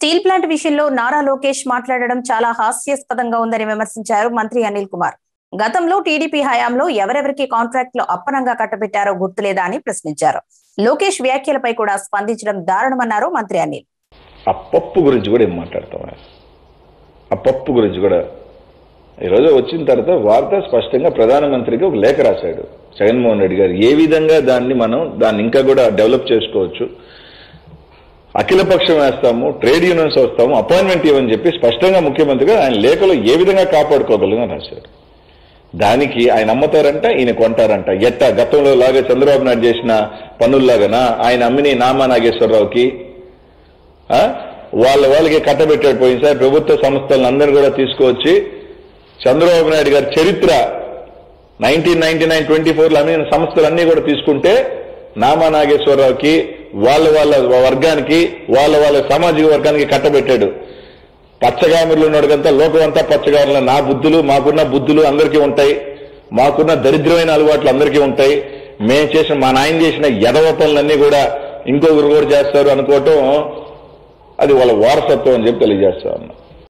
Steel plant విషయంలో నారా లోకేష్ మాట్లాడడం చాలా హాస్యాస్పదంగా ఉందని విమర్శించారు మంత్రి అనిల్ కుమార్. గతంలో టీడీపీ హయాంలో ఎవరెవరికి కాంట్రాక్ట్లు అప్పనంగా కట్టబెట్టారో గుర్తులేదా అని ప్రశ్నించారు. లోకేష్ వ్యాఖ్యలపై కూడా స్పందించడం దారుణమన్నారు మంత్రి అనిల్. ఆ పప్పు గురించి కూడా ఏం మాట్లాడతాం ఆ పప్పు గురించి కూడా ఈరోజు వచ్చిన తర్వాత వార్త స్పష్టంగా ప్రధానమంత్రికి ఒక లేఖ రాశాడు. జగన్మోహన్ రెడ్డి గారు ఏ విధంగా దాన్ని మనం దాన్ని ఇంకా కూడా డెవలప్ చేసుకోవచ్చు అఖిలపక్షం వేస్తాము ట్రేడ్ యూనియన్స్ వస్తాము అపాయింట్మెంట్ ఇవ్వని చెప్పి స్పష్టంగా ముఖ్యమంత్రిగా ఆయన లేఖలో ఏ విధంగా కాపాడుకోగలం రాశారు దానికి ఆయన అమ్ముతారంట ఈయన కొంటారంట. ఎట్ట గతంలో లాగా చంద్రబాబు నాయుడు చేసిన పనుల్లాగానా? ఆయన అమ్మిని నామా నాగేశ్వరరావుకి ఆ? వాళ్ళ వాళ్ళకి కట్టబెట్టాడు పోయింది సార్ ప్రభుత్వ సంస్థలను అందరినీ కూడా తీసుకువచ్చి చంద్రబాబు నాయుడు గారి చరిత్ర నైన్టీన్ నైన్టీ నైన్ ట్వంటీ ఫోర్లో అమ్మిన సంస్థలన్నీ కూడా తీసుకుంటే నామా నాగేశ్వరరావుకి వాళ్ళ వాళ్ళ వర్గానికి వాళ్ళ వాళ్ళ సామాజిక వర్గానికి కట్టబెట్టాడు. పచ్చగామిరులు ఉన్నోడికంతా లోకం అంతా పచ్చగామిరులు నా బుద్ధులు మాకున్న బుద్ధులు అందరికీ ఉంటాయి. మాకున్న దరిద్రమైన అలవాట్లు అందరికీ ఉంటాయి. మేము చేసిన మా నాయన చేసిన ఎదవ పనులన్నీ కూడా ఇంకొకరు కూడా చేస్తారు అనుకోవటం అది వాళ్ళ వారసత్వం అని చెప్పి తెలియజేస్తా ఉన్నా.